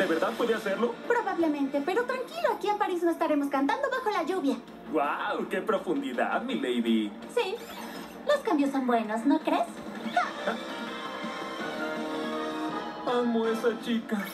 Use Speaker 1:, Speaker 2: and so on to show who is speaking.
Speaker 1: ¿De verdad puede hacerlo?
Speaker 2: Probablemente, pero tranquilo, aquí en París no estaremos cantando bajo la lluvia.
Speaker 1: ¡Wow! ¡Qué profundidad, mi lady!
Speaker 2: Sí, los cambios son buenos, ¿no crees?
Speaker 1: Amo a esa chica.